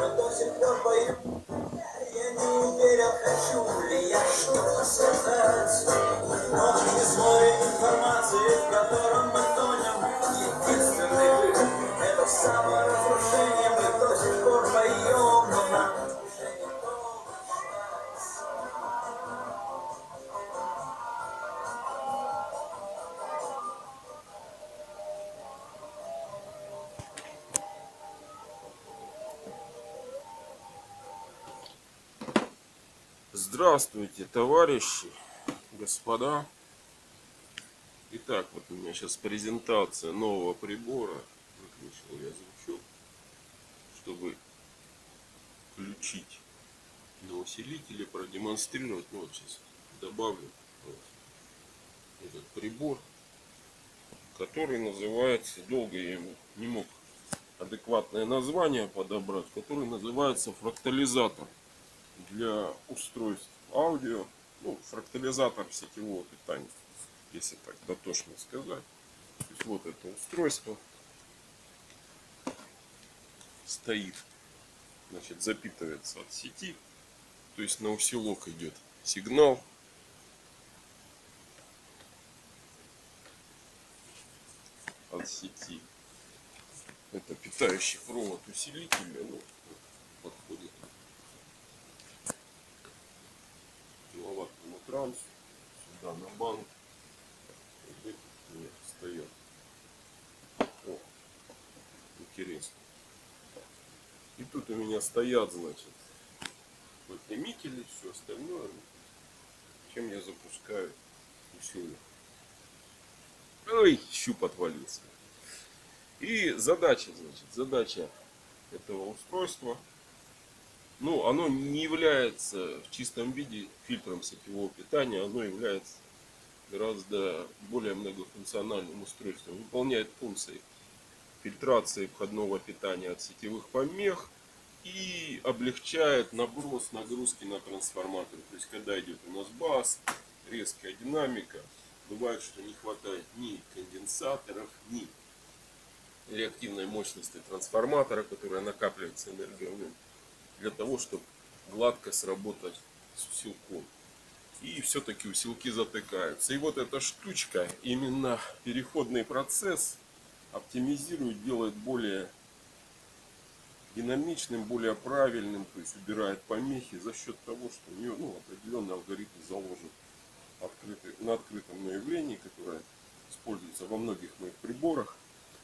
Но до сих пор боюсь, я не уверен, хочу ли я что-то сказать. Но не слой информации, в котором мы Здравствуйте, товарищи, господа. Итак, вот у меня сейчас презентация нового прибора. Выключил я звучок, чтобы включить на усилителе, продемонстрировать. Ну, вот сейчас добавлю вот этот прибор, который называется, долго я ему не мог адекватное название подобрать, который называется фрактализатор для устройств аудио, ну, фрактализатор сетевого питания, если так дотошно сказать. То есть вот это устройство стоит, значит, запитывается от сети, то есть на усилок идет сигнал. от сети. Это питающий провод усилителя, ну, трансу, сюда на банк. Меня стоят. О, интересно. И тут у меня стоят, значит, выпрямители, все остальное, чем я запускаю усилие. Ой, щуп отвалился. И задача, значит, задача этого устройства ну, оно не является в чистом виде фильтром сетевого питания, оно является гораздо более многофункциональным устройством. Выполняет функции фильтрации входного питания от сетевых помех и облегчает наброс нагрузки на трансформатор. То есть, когда идет у нас бас, резкая динамика, бывает, что не хватает ни конденсаторов, ни реактивной мощности трансформатора, которая накапливается энергией для того, чтобы гладко сработать с усилком. И все-таки усилки затыкаются. И вот эта штучка, именно переходный процесс оптимизирует, делает более динамичным, более правильным, то есть убирает помехи за счет того, что у нее ну, определенный алгоритм заложен открытый, на открытом наявлении, которое используется во многих моих приборах,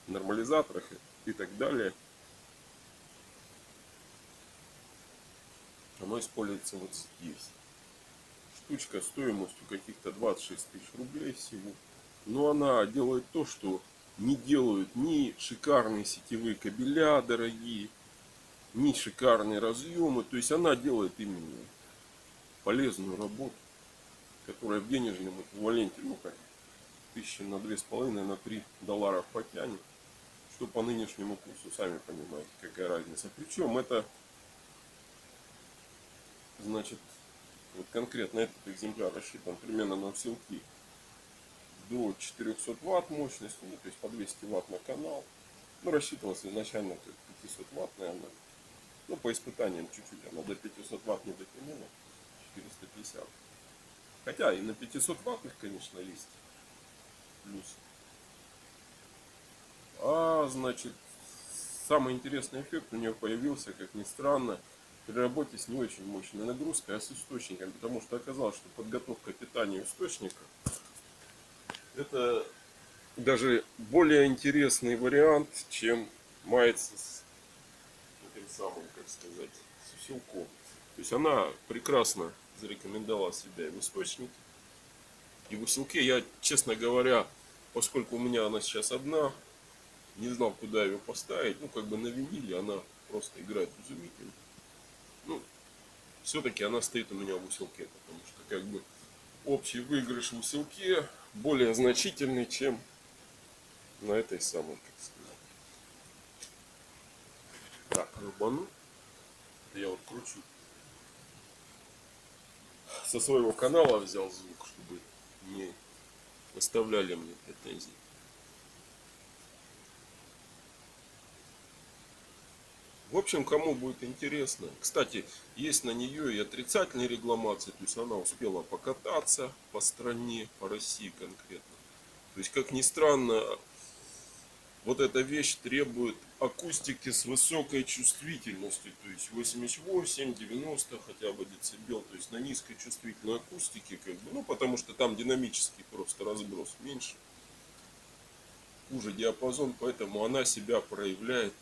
нормализаторах и так далее. Оно используется вот здесь. Штучка стоимостью каких-то 26 тысяч рублей всего. Но она делает то, что не делают ни шикарные сетевые кабеля дорогие, ни шикарные разъемы. То есть она делает именно полезную работу, которая в денежном эквиваленте, ну как, тысячи на две с половиной, на три долларов потянет. Что по нынешнему курсу, сами понимаете, какая разница. Причем это значит, вот конкретно этот экземпляр рассчитан примерно на усилки до 400 ватт мощности, ну, то есть по 200 ватт на канал. Ну, рассчитывался изначально то есть 500 ватт, наверное. Ну, по испытаниям чуть-чуть, она до 500 ватт не дотянула, 450. Хотя и на 500 ваттных, конечно, есть плюс. А, значит, самый интересный эффект у нее появился, как ни странно, при работе с не очень мощной нагрузкой, а с источником, потому что оказалось, что подготовка питания источника это даже более интересный вариант, чем мается с этим самым, как сказать, с усилком. То есть она прекрасно зарекомендовала себя и в источнике, и в усилке. Я, честно говоря, поскольку у меня она сейчас одна, не знал, куда ее поставить. Ну, как бы на виниле она просто играет изумительно все-таки она стоит у меня в усилке, потому что как бы общий выигрыш в усилке более значительный, чем на этой самой, как сказать. Так, рубану. Я вот кручу. Со своего канала взял звук, чтобы не выставляли мне претензий. В общем, кому будет интересно. Кстати, есть на нее и отрицательные регламации, то есть она успела покататься по стране, по России конкретно. То есть, как ни странно, вот эта вещь требует акустики с высокой чувствительностью, то есть 88, 90 хотя бы децибел, то есть на низкой чувствительной акустике, как бы, ну потому что там динамический просто разброс меньше, хуже диапазон, поэтому она себя проявляет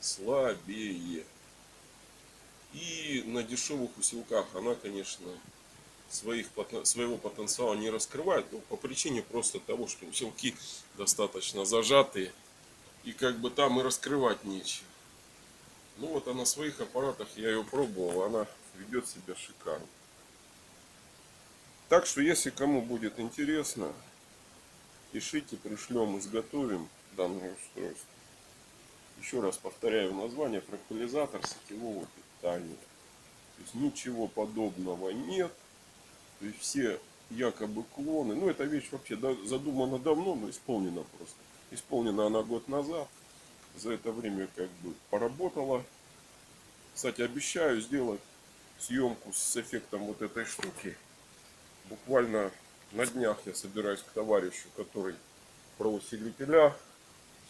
слабее. И на дешевых усилках она, конечно, своих, своего потенциала не раскрывает, ну, по причине просто того, что усилки достаточно зажатые, и как бы там и раскрывать нечего. Ну вот а на своих аппаратах я ее пробовал, она ведет себя шикарно. Так что если кому будет интересно, пишите, пришлем, изготовим данное устройство. Еще раз повторяю название фрактализатор сетевого питания. То есть ничего подобного нет. То есть все якобы клоны. Ну эта вещь вообще задумана давно, но исполнена просто. Исполнена она год назад. За это время как бы поработала. Кстати, обещаю сделать съемку с эффектом вот этой штуки. Буквально на днях я собираюсь к товарищу, который про усилителя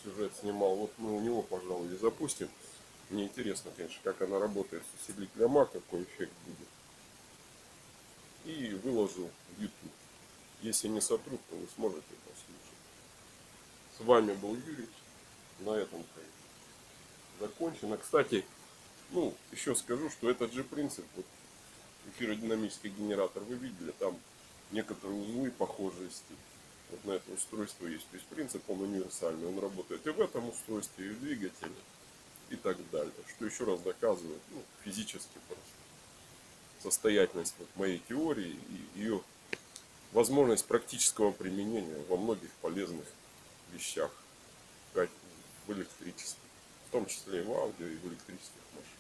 сюжет снимал. Вот мы у него, пожалуй, и запустим. Мне интересно, конечно, как она работает с усилителем А, какой эффект будет. И выложу в YouTube. Если не сотру, то вы сможете послушать. С вами был Юрий. На этом закончено. Кстати, ну, еще скажу, что этот же принцип, вот эфиродинамический генератор вы видели, там некоторые узлы похожести вот на это устройство есть. То есть принцип он универсальный, он работает и в этом устройстве, и в двигателе, и так далее. Что еще раз доказывает ну, физически просто состоятельность вот моей теории и ее возможность практического применения во многих полезных вещах, в электричестве, в том числе и в аудио, и в электрических машинах.